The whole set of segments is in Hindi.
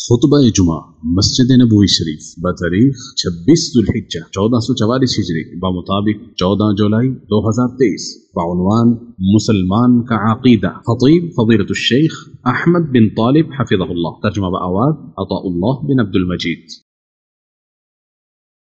खुतबा जुमा, मस्जिद नबूई शरीफ, बतारीख छब्बीस जुलहिज्जा, चौदह सौ चवालीस हिजरी मुताबिक चौदह जुलाई दो हज़ार तेईस। बानवान मुसलमान का अकीदा खतीब फजीलत शेख अहमद बिन तालिब हफिज़ल्ला तर्जुमा आवाज़, अताउल्लाह बिन अब्दुल मजीद।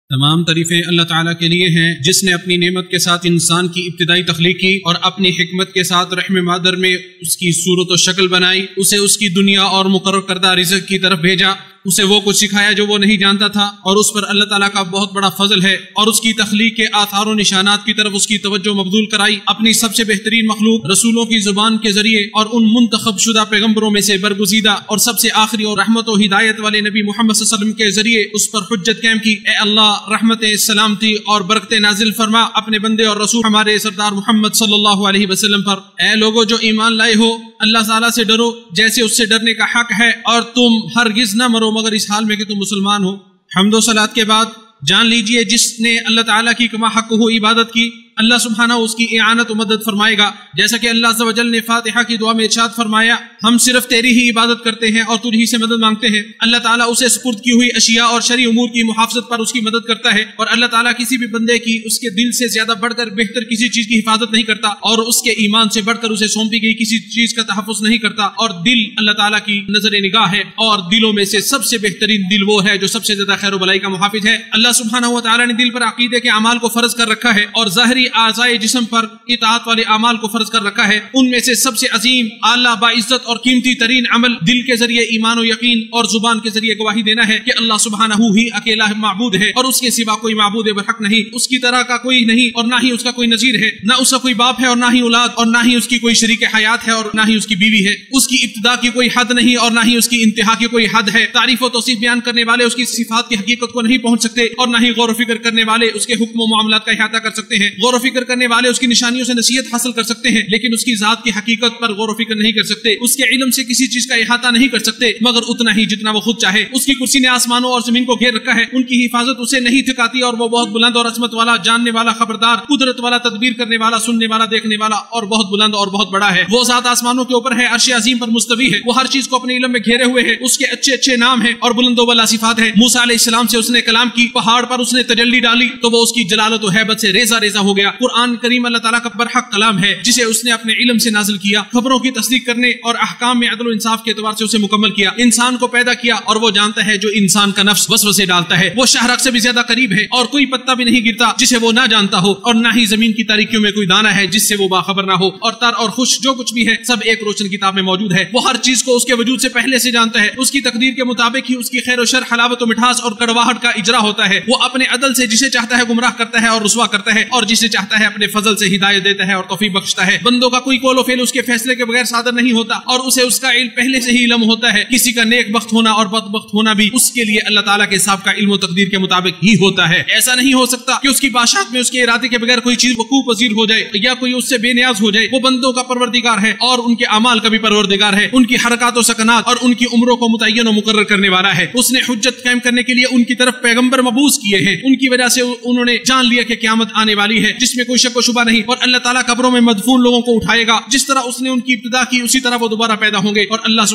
तमाम तरीफे अल्लाह ताला के लिए हैं। जिसने अपनी नेमत के साथ इंसान की इब्तदाई तखलीक की और अपनी हमत के साथ रहम मादर में उसकी सूरत और शक्ल बनाई, उसे उसकी दुनिया और मुकर करदा रिजक की तरफ़ भेजा। उसे वो कुछ सिखाया जो वो नहीं जानता था और उस पर अल्लाह ताला का बहुत बड़ा फजल है और उसकी तखलीक के आथार निशानात की तरफ़ उसकी तवज्जो मबदूल कराई अपनी सबसे बेहतरीन मखलूक रसूलों की ज़ुबान के ज़रिए और उन मुंतखब शुदा पैगम्बरों में से बरगुजीदा और सबसे आखिरी और रहमत हिदायत वाले नबी मोहम्मद के ज़रिए उस पर हजत कैम की। ए अल्लाह, रहमत, सलामती और बरकत नाजिल फरमा अपने बंदे और रसूल हमारे सरदार मोहम्मद सल्लल्लाहु अलैहि वसल्लम पर। ए लोगो, जो ईमान लाए हो, अल्लाह ताला से डरो, जैसे उससे डरने का हक है और तुम हरगिज न मरो। मगर इस हाल में कि तुम मुसलमान हो हमदो सलात के बाद जान लीजिए जिसने अल्लाह ताला की कमा हक हो, इबादत की। अल्लाह सुबहाना उसकी आनत मदद फरमाएगा। जैसा कि अल्लाह वजल ने फातिहा की दुआ में इर्शाद फरमाया, हम सिर्फ़ तेरी ही इबादत करते हैं और तुझी से मदद मांगते हैं। अल्लाह ताला उसे स्पुर्द की हुई अशिया और शरी उमूर की मुहाफत पर उसकी मदद करता है और अल्लाह ताला किसी भी बंदे की उसके दिल से ज़्यादा बढ़कर बेहतर किसी चीज़ की हिफाजत नहीं करता और उसके ईमान से बढ़कर उसे सौंपी गई किसी चीज़ का तहफ़ नहीं करता। और दिल अल्लाह ताला की नज़र निगाह है और दिलों में से सबसे बेहतरीन दिल वो है जो सबसे ज़्यादा खैर बलाई का मुहाफिज है। अल्लाह सुबहाना ने दिल पर अकीदे के अमाल को फ़र्ज़ कर रखा है और जहरी आजाए जिसम पर इतात वाले अमाल को फ़र्ज़ कर रखा है, उनमें से सबसे अजीम आला बाइज्जत और कीमती तरीन अमल दिल के ज़रिए ईमान यकीन और ज़ुबान के ज़रिए गवाही देना है कि अल्लाह सुबहाना ही अकेला मबूद है और उसके सिवा कोई मबूद बरहक नहीं। उसकी तरह का कोई नहीं और ना ही उसका कोई नजीर है, ना उसका कोई बाप है और ना ही औलाद और ना ही उसकी कोई शरीक हयात है और ना ही उसकी बीवी है। उसकी इब्तदा की कोई हद नहीं और ना ही उसकी इंतहा की कोई हद है। तारीफ़ और तोसीफ बयान करने वाले उसकी सिफात की हकीकत को नहीं पहुँच सकते और ना ही गौर फ़िक्र करने वाले उसके हुक्म मामला का अहाता कर सकते हैं। गौर फ़िक्र करने वाले उसकी निशानियों से नसीहत हासिल कर सकते हैं, लेकिन उसकी जात की हकीकत पर गौर फ़िक्र नहीं कर सकते। उसके इलम से किसी चीज़ का अहाता नहीं कर सकते, मगर उतना ही जितना वो खुद चाहे। उसकी कुर्सी ने आसमानों और ज़मीन को घेर रखा है, उनकी हिफाजत उसे नहीं थकाती और वो बहुत बुलंद और अजमत वाला, जानने वाला, खबरदार, कुदरत वाला, तदबीर करने वाला, सुनने वाला, देखने वाला और बहुत बुलंद और बहुत बड़ा है। वो जात आसमानों के ऊपर है, अर्श अजीम पर मुस्तवी है। वो हर चीज़ को अपने इलम में घेरे हुए है, उसके अच्छे अच्छे नाम है और बुलंदो वाला सिफात है। मूसा से उसने कलाम की, पहाड़ पर उसने तजल्ली डाली तो वो उसकी जलालत हैबत से रेजा रेजा हो गया। कुरान करीम अल्लाह ताला का बरहक कलाम है, जिसे उसने अपने इलम से नाजिल किया, खबरों की तस्दीक करने और अहकाम में अदल इंसाफ के एतबार से उसे मुकम्मल किया। इंसान को पैदा किया और वो जानता है जो इंसान का नफ्स बस वसे डालता है। वो शाहरक से भी ज़्यादा करीब है और कोई पत्ता भी नहीं गिरता जिसे वो ना जानता हो और ना ही ज़मीन की तारीखियों में कोई दाना है जिससे वो बाखबर ना हो। और तर और खुश जो कुछ भी है, सब एक रोशन किताब में मौजूद है। वो हर चीज़ को उसके वजूद से पहले से जानता है। उसकी तकदीर के मुताबिक ही उसकी खैर शर, हलावत मिठास और कड़वाहट का इजरा होता है। वो अपने अदल से जिसे चाहता है, गुमराह करता है और रुसवा करता है और जिसे चाहता है, अपने फजल से हिदायत देता है और तोफी बख्शता है। बंदों का कोई कोलो फेल उसके फैसले के बगैर सादर नहीं होता और उसे उसका इल्म पहले से ही इलम होता है। किसी का नेक वक्त होना और बदबख्त होना भी उसके लिए अल्लाह ताला के हिसाब का इल्म तकदीर के मुताबिक ही होता है। ऐसा नहीं हो सकता कि उसकी बादशाह में उसके इरादे के बगैर कोई चीज़ वकूफ पजीर हो जाए या कोई उससे बेनियाज हो जाए। वो बंदों का परवरदिगार है और उनके अमाल का भी परवरदिगार है। उनकी हरकत सकनात और उनकी उम्रों को मुतयन मुकर करने वाला है। उसने हजत कायम करने के लिए उनकी तरफ़ पैगंबर मबूस किए हैं। उनकी वजह से उन्होंने जान लिया कि क्यामत आने वाली है। जिसमें कोई शक व शुबा नहीं। और अल्लाह ताला कब्रों में मदफून लोगों को उठाएगा। जिस तरह उसने उनकी इब्तदा की, उसी तरह वो दोबारा पैदा होंगे। और अल्लाह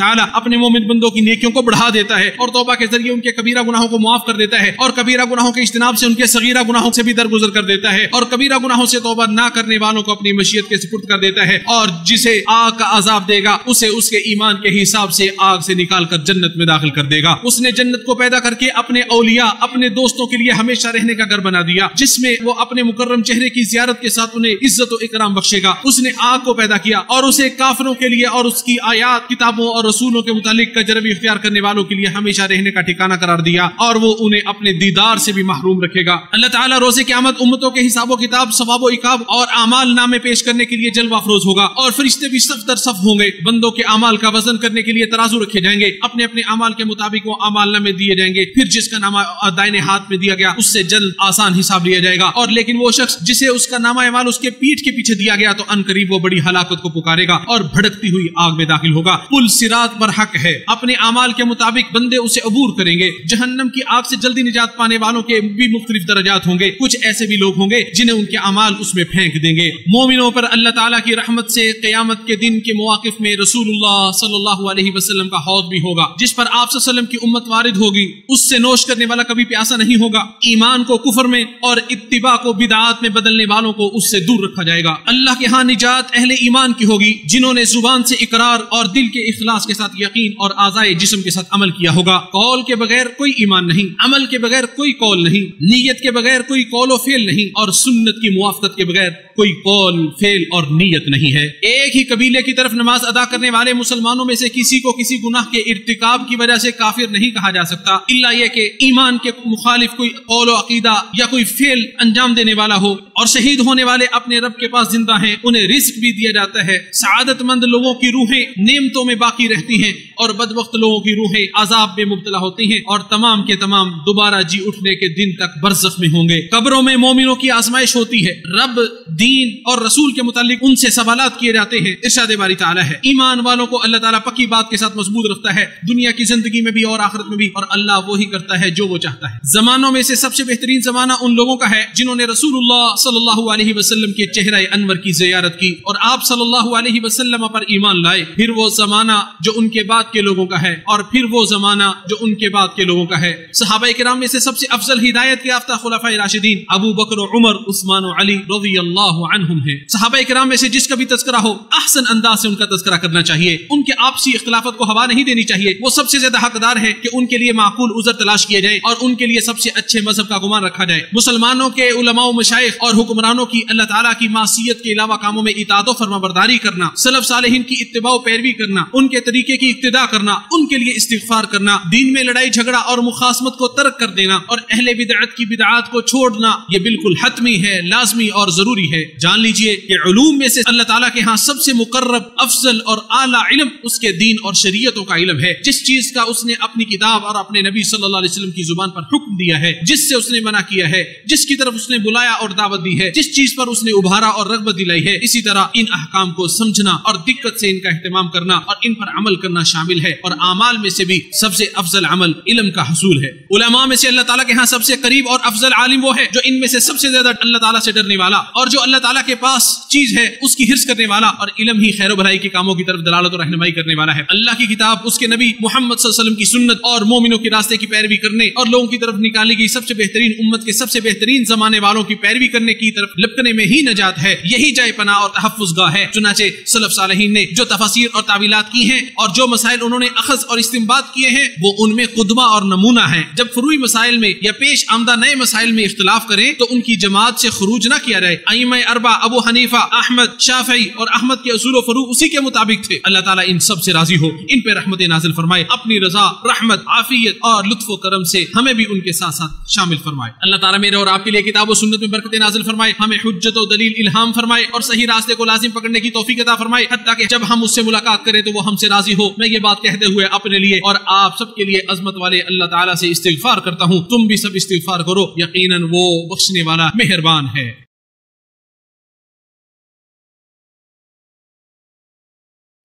तआला अपने मोमिन बंदों की नेकियों को बढ़ा देता है और तोबा के ज़रिए उनके कबीरा गुनाहों को माफ़ कर देता है और कबीरा गुनाहों के इज्तनाब से उनके सगीरा गुनाहों से भी दरगुजर कर देता है और कबीरा गुनाहों से तौबा ना करने वालों को अपनी मशीयत के सुपुर्द कर देता है और जिसे आग का अजाब देगा, उसे उसके ईमान के हिसाब से आग से निकाल कर जन्नत में दाखिल कर देगा। उसने जन्नत को पैदा करके अपने औलिया, अपने दोस्तों के लिए हमेशा रहने का घर बना दिया, जिसमें वो अपने मुकर्रम चेहरे की जियारत के साथ उन्हें इज़्ज़त इकराम बख्शेगा। उसने आग को पैदा किया और उसे काफरों के लिए और उसकी आयात, किताबों और रसूलों के मुतालिक का जरबी इख्तियार करने वालों के लिए हमेशा रहने का ठिकाना करार दिया और वो उन्हें अपने दीदार से भी महरूम रखेगा। अल्लाह ताला रोज़े क्यामत उम्मतों के हिसाबो, किताब, सवाब, इकाब और अमाल नामे पेश करने के लिए जलवा अफरोज होगा और फरिश्ते भी सफ दर सफ होंगे। बंदों के अमाल का वज़न करने के लिए तराजू रखे जाएँगे। अपने अपने अमाल के मुताबिक वो अमाल नामे दिए जाएँगे। फिर जिसका नाम दायने हाथ में दिया गया, उससे जल्द आसान हिसाब लिया जाएगा। और लेकिन वो शख्स जिसे उसका नामा माल उसके पीठ के पीछे दिया गया तो अन करीब वो बड़ी हलाकत को पुकारेगा और भड़कती हुई आग में दाखिल होगा। पुल सिरात पर हक है। अपने अमाल के मुताबिक बंदे उसे अबूर करेंगे। जहन्नम की आग से जल्दी निजात पाने वालों के भी मुख्तलिफ़ दर्जात होंगे। कुछ ऐसे भी लोग होंगे जिन्हें उनके अमाल उसमें फेंक देंगे। मोमिनों पर अल्लाह ताला की रहमत से कयामत के दिन के मौकफ में रसूलुल्लाह सल्लल्लाहु अलैहि वसल्लम का हौद भी होगा। जिस पर आप वसल्लम की उम्मत वारिद होगी, उससे नोश करने वाला कभी प्यासा नहीं होगा। ईमान को कुफर में और इत्तिबा को बिदात में बदलने वालों को उससे दूर रखा जाएगा। अल्लाह के यहाँ निजात अहले ईमान की होगी, जिन्होंने ज़ुबान से इकरार और दिल के इखलास के साथ यकीन और आजाए जिसम के साथ अमल किया होगा। कौल के बगैर कोई ईमान नहीं, अमल के बगैर कोई कौल नहीं, नीयत के बगैर कोई कौल फेल नहीं और सुन्नत की मुआफत के बगैर कोई कौल, फेल और नीयत नहीं है। एक ही कबीले की तरफ़ नमाज़ अदा करने वाले मुसलमानों में से किसी को किसी गुनाह के इर्तिकाब की वजह से काफिर नहीं कहा जा सकता। इल्ला ये कि ईमान के मुखालिफ कोई कौल अकीदा या कोई फेल अंजाम देने वाला हो और शहीद होने वाले अपने रब के पास ज़िंदा हैं, उन्हें रिस्क भी दिया जाता है। सआदतमंद लोगों की रूहें नेमतों में बाकी रहती हैं और बदवक्त लोगों की रूहें अजाब में मुबतला होती हैं और तमाम के तमाम दोबारा जी उठने के दिन तक बरसख में होंगे। कब्रों में मोमिनों की आजमाइश होती है। रब, दीन और रसूल के मुतालिक उनसे सवाल किए जाते हैं। इर्शाद बारी ताला है। ईमान वालों को अल्लाह ताला पक्की बात के साथ मज़बूत रखता है। दुनिया की ज़िंदगी में भी और आखिरत में भी और अल्लाह वो ही करता है जो वो चाहता है। जमानों में से सबसे बेहतरीन जमाना उन लोगों का है जिन्होंने रसूलुल्लाह सल्लल्लाहु अलैहि वसल्लम के चेहरा अनवर की जियारत की और आप सल्लल्लाहु अलैहि वसल्लम पर ईमान लाए। फिर वो जमाना जो उनके बाद के लोगों का है और फिर वो जमाना जो उनके बाद के लोगों का है। सहाबा कराम में से सबसे अफजल हिदायत याफ्ता खुलाफा राशिदीन अबू बकर उमर, उस्मान अली रज़ी अल्लाह है। सहाबा कराम में से जिसका भी तस्करा हो, अहसन अंदाज से उनका तस्करा करना चाहिए। उनके आपसी इख्तलाफत को हवा नहीं देनी चाहिए। वो सबसे ज़्यादा हकदार है कि उनके लिए माकूल उजर तलाश किया जाए और उनके लिए सबसे अच्छे मज़हब का गुमान रखा जाए। मुसलमानों के उलमाओं मशाइ और हुक्मरानों की, अल्लाह ताला की मासीत के अलावा कामों में इतादो फरमा बरदारी करना, सलफ सालहीन की इतबा पैरवी करना, उनके तरीके की इब्तदा करना, उनके लिए इस्तिफार करना, दिन में लड़ाई झगड़ा और मुखासमत को तर्क कर देना और अहले बिदात की बिदात को छोड़ना, ये बिल्कुल हतमी है, लाजमी और ज़रूरी है। जान लीजिए कि उलूम में से अल्लाह ताला के यहाँ सबसे मुकर्रब, अफजल और आला इल्म उसके दीन और शरीयतों का इल्म है। जिस चीज़ का उसने अपनी किताब और अपने नबी सल्लल्लाहु अलैहि वसल्लम की ज़ुबान पर हुक्म दिया है, जिससे उसने मना किया है, जिसकी तरफ़ उसने बुलाया और दावत दी है। जिस चीज़ पर उसने उभारा और रगबत दिलाई है, इसी तरह इन अहकाम को समझना और दिक्कत से इनका अहतमाम करना और इन पर अमल करना शामिल है और अमाल में से भी सबसे अफजल अमल इल्म का हसूल है। उलमा में से अल्लाह ताला के यहाँ सबसे करीब और अफजल आलिम वो है, जो इनमें से सबसे ज़्यादा अल्लाह ताला से डरने वाला और जो अल्लाह ताला के पास चीज़ है, उसकी हिर्स करने वाला और इलम ही खैर भलाई के कामों की तरफ़ दलालत और रहनुमाई करने वाला है। अल्लाह की किताब, उसके नबी मोहम्मद की सुन्नत और मोमिनों के रास्ते की पैरवी करने और लोगों की तरफ़ निकाली गई सबसे बेहतरीन उम्मत के सबसे बेहतरीन जमाने वालों की पैरवी करने की तरफ़ लिपकने में ही नजात है। यही जाय पना और तहफ़ गाह है। चुनाचे सलफ सालहीन ने जो तफसीर और तावीलात की हैं और जो मसाइल उन्होंने अखज और इस्तेमाल किए हैं, वो उनमें खुदबा और नमूना है। जब फरूई मसाइल में या पेश आमदा नए मसाइल में इख्तलाफ करें तो उनकी जमात से खरूज न किया जाए। अम अरबा, अबू हनीफा, अहमद शाफी और अहमद के असूल फरू उसी के मुताबिक थे। अल्लाह ताला इन सबसे राज़ी हो। इन पे रहमत नाजिल फरमाए। अपनी रजा, रहमत, आफियत और लुत्फ करम से हमें भी उनके साथ साथ शामिल फरमाए। अल्लाह ताला मेरे और आपके लिए किताब सुन्नत में बरकत नाजिल फरमाए, हमें हुज्जत और दलील इल्हाम फरमाए और सही रास्ते को लाजिम पकड़ने की तोफीक अता फरमाए ताकि जब हम उससे मुलाकात करें तो वो हमसे राज़ी हो। मैं ये बात कहते हुए अपने लिए और आप सबके लिए अजमत वाले अल्लाह ताला से इस्तिगफार करता हूँ। तुम भी सब इस्तिगफार करो, यकीनन वो बख्शने वाला मेहरबान है।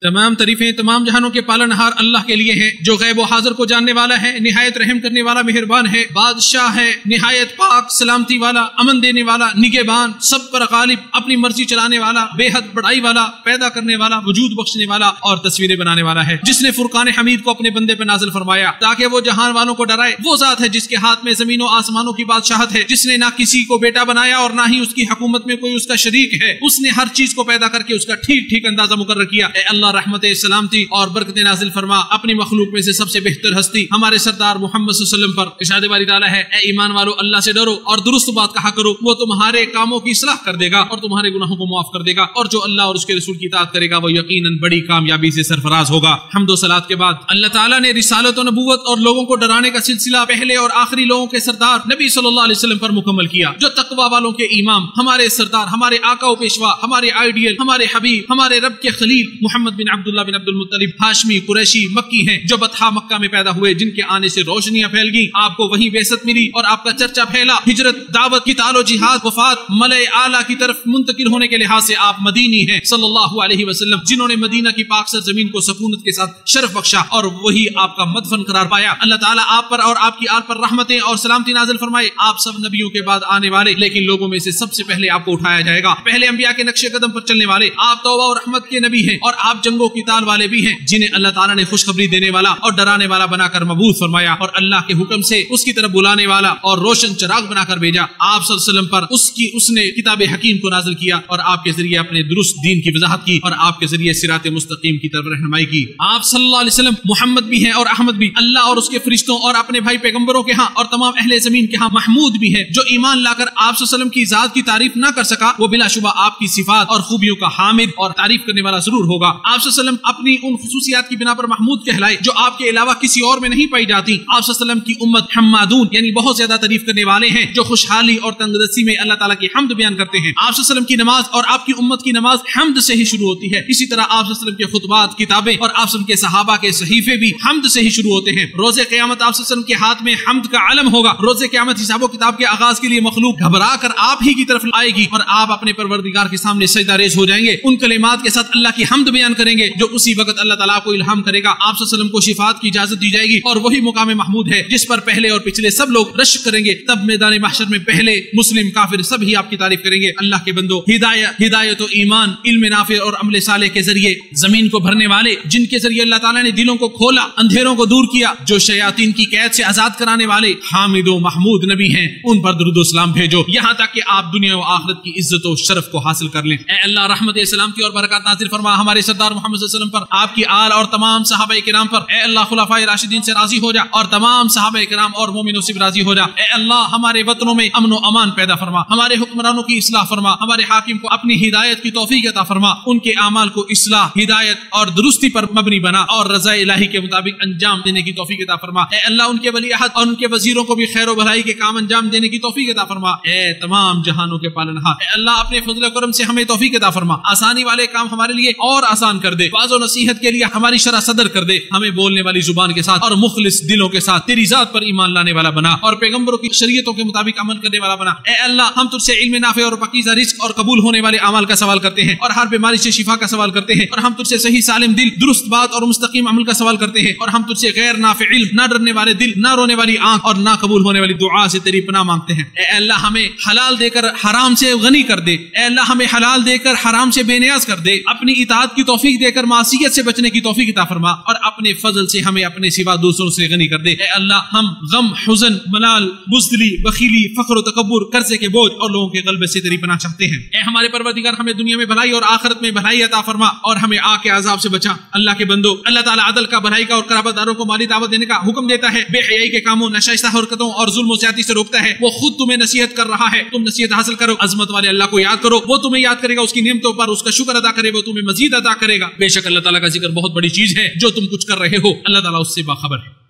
तमाम तरीफे, तमाम जहानों के पालनहार अल्लाह के लिए हैं, जो गैब हाजिर को जानने वाला है, निहायत रहम करने वाला, मेहरबान है, बादशाह है, निहायत पाक, सलामती वाला, अमन देने वाला, निगेबान, सब पर गालिब, अपनी मर्ज़ी चलाने वाला, बेहद बड़ाई वाला, पैदा करने वाला, वजूद बख्शने वाला और तस्वीरें बनाने वाला है, जिसने फुरकान हमीद को अपने बंदे पर नाजिल फरमाया, ताकि वो जहान वालों को डराए। वो जात है जिसके हाथ में जमीनों, आसमानों की बादशाहत है, जिसने ना किसी को बेटा बनाया और ना ही उसकी हुकूमत में कोई उसका शरीक है। उसने हर चीज़ को पैदा करके उसका ठीक ठीक अंदाज़ा मुकर किया। अल्लाह रहमत सलामती और बरकत नाजिल फरमा। अपनी मखलूक में से सबसे बेहतर हस्ती हमारे सरदार मोहम्मद पर। इशाद बारी डाला है ए ईमान वालो, अल्लाह से डरो और दुरुस्त बात कहा करो। वो तुम्हारे कामों की सलाह कर देगा और तुम्हारे गुनाहों को माफ़ कर देगा और जो अल्लाह और उसके रसूल की तात करेगा, वो यकीन बड़ी कामयाबी से सरफराज होगा। हम दो सलाद के बाद अल्लाह ताला ने रिसालत और नबूवत और लोगों को डराने का सिलसिला पहले और आखिरी लोगों के सरदार नबी वसल्लम पर मुकम्मल किया, जो तकवा वालों के इमाम, हमारे सरदार, हमारे आका पेशवा, हमारे आइडियल, हमारे हबीब, हमारे रब के खलील मोहम्मद बिन बिन अब्दुल्ला बिन अब्दुल मुत्तलिब, हाशमी, कुरैशी, मक्की हैं, जो बतहा मक्का में पैदा हुए, जिनके आने से रोशनियाँ फैल गई। आपको वही बेसत मिली और आपका चर्चा फैला। हिजरत, दावत की तालो जिहाद, वफात मलय आला की तरफ़ मुंतकिल होने के लिहाज से आप मदीनी हैं, सल्लल्लाहु अलैहि वसल्लम, जिन्होंने मदीना की पाक सर ज़मीन को सकूनत के साथ शर्फ बख्शा और वही आपका मदफन करार पाया। अल्लाह ताला आप पर और आपकी आल पर रहमतें और सलामती नाजिल फरमाए। आप सब नबियों के बाद आने वाले, लेकिन लोगों में से सबसे पहले आपको उठाया जाएगा। पहले अंबिया के नक्शे कदम पर चलने वाले, आप तौबा और रहमत के नबी हैं और आप जंगों की ताल वाले भी हैं, जिन्हें अल्लाह ताला ने खुशखबरी देने वाला और डराने वाला बनाकर मबूस फरमाया और अल्लाह के हुक्म से उसकी तरफ़ बुलाने वाला और रोशन चराग बनाकर भेजा। आप वसल्लम पर उसकी, उसने किताब हकीम को नाजिल किया और आपके ज़रिए अपने दुरुस्त दीन की वजाहत की और आपके ज़रिए सिरात मुस्तकीम की तरफ़ रहनुमाई की। आप वसल्लम मोहम्मद भी है और अहमद भी। अल्लाह और उसके फरिश्तों और अपने भाई पैगम्बरों के यहाँ और तमाम अहले ज़मीन के यहाँ महमूद भी है, जो ईमान लाकर आप की जात की तारीफ़ न कर सका, वो बिलाशुबा आपकी सिफात और खूबियों का हामिद और तारीफ़ करने वाला ज़रूर होगा। आप अपनी उन खसूसियात की बिना पर महमूद कहलाए, जो आपके अलावा किसी और में नहीं पाई जाती। आप वसल्लम की उम्मत हमादून यानी बहुत ज़्यादा तारीफ़ करने वाले हैं, जो खुशहाली और तंगदस्ती में अल्लाह ताला की हमद बयान करते हैं। आप की नमाज़ और आपकी उम्मत की नमाज़ हमद से ही शुरू होती है। इसी तरह आप के खुतबात, किताबें और आप के सहाबा के सहीफे भी हमद से ही शुरू होते हैं। रोज़े क्यामत आप के हाथ में हमद का आलम होगा। रोज़े क्यामत हिसाबो किताब के आगाज़ के लिए मखलूक घबरा कर आप ही की तरफ़ आएगी और आप अपने परवरदिगार के सामने सजदा रेज हो जाएँगे। उन कलिमात के साथ अल्लाह की हमद बयान करेंगे, जो उसी वक्त अल्लाह ताला को इल्हाम करेगा। आप को शिफात की इजाज़त दी जाएगी और वही मुकाम महमूद है, जिस पर पहले और पिछले सब लोग रश करेंगे, तब मैदान महशर में पहले मुस्लिम, काफिर सब ही आपकी तारीफ़ करेंगे। अल्लाह के बंदो, हिदायत हिदायत और ईमान, इल्म नाफे और अमले साले के ज़रिए ज़मीन को भरने वाले, जिनके ज़रिए अल्लाह ताला ने दिलों को खोला, अंधेरों को दूर किया, जो शयातीन की कैद से आज़ाद कराने वाले हामिद महमूद नबी हैं, उन पर दरुदोसलाम भेजो। यहाँ तक कि आप दुनिया और आखरत की इज़्ज़त और शरफ को हासिल कर लें। अल्लाह, रहमत सलामती और बरकत नाजिल फरमा। हमारे सरदार मोहम्मद पर, आपकी आल और तमाम साहब कराम पर अल्लाह खुलाफा राशिदीन से राज़ी हो जा, और तमाम साहब कराम और मोमिन से राज़ी हो जा। अल्लाह हमारे वतनों में अमन अमान पैदा फरमा, हमारे हुक्मरानों की इसलाह फरमा, हमारे हाकिम को अपनी हिदायत की तोफ़ी अता फरमा, उनके अमाल को इसलाह, हिदायत और दुरुस्ती पर मबनी बना, और रजा इलाही के मुताबिक अंजाम देने की तोफ़ी अता फरमा। अल्लाह उनके वली और उनके वजीरों को भी खैर भलाई के काम अंजाम देने की तोफ़ी अता फरमा। ए तमाम जहानों के पालनहार अल्लाह अपने फजल करम से हमें तोफीक अता फरमा। आसानी वाले काम हमारे लिए और आसान कर दे। बाजो नसीहत के लिए हमारी शरा सदर कर दे। हमें बोलने वाली ज़ुबान के साथ और मुखलिस दिलों के साथ तेरी जात पर ईमान लाने वाला बना और पैगम्बरों की शरीयतों के मुताबिक अमल करने वाला बना। ए अल्लाह, हम तुझसे इल्म, नाफे और पकीजा रिस्क और कबूल होने वाले अमल का सवाल करते हैं और हर बीमारी से शिफा का सवाल करते हैं और हम तुझसे सही सालिम दिल, दुरुस्त बात और मुस्तकीम अमल का सवाल करते हैं और हम तुझसे गैर नाफे इल्म, न डरने वाले दिल, न रोने वाली आँख और ना कबूल होने वाली दुआ से तेरी पनाह मांगते हैं। ए अल्लाह, हमें हलाल देकर हराम से गनी कर दे। ए अल्लाह, हमें हलाल देकर हराम से बेनियाज कर दे। अपनी इतात की तोफीक देकर मासीत से बचने की तोफीक अता फरमा और अपने फजल से हमें अपने सिवा दूसरों से गनी कर दे। अल्लाह, हम गम, हुजन, मलाल, बुजदली, बखीली, फख्र तकबर कर्जे के बोझ और लोगों के गलबे से तेरी पनाह चाहते हैं। ए हमारे परवरदिगार, हमें दुनिया में भलाई और आखिरत में भलाई अता फरमा और हमें आग के आजाब से बचा। अल्लाह के बंदो, अल्लाह ताला अदल का, भलाई का और कराबादारों को माली दावत देने का हुक्म देता है। बेहयाई के कामों नशाइस्ता हरकतों और जुल्म ज़्यादा से रोकता है। वो खुद तुम्हें नसीहत कर रहा है। तुम नसीहत हासिल करो। अजमत वाले अल्लाह को याद करो। वो तुम्हें याद करेगा, उसकी नियमतों पर उसका शुक्र अदा करे। वो तुम्हें मजीद अदा करेगा। बेशक अल्लाह ताला का ज़िक्र बहुत बड़ी चीज़ है जो तुम कुछ कर रहे हो। अल्लाह ताला उससे बाखबर है।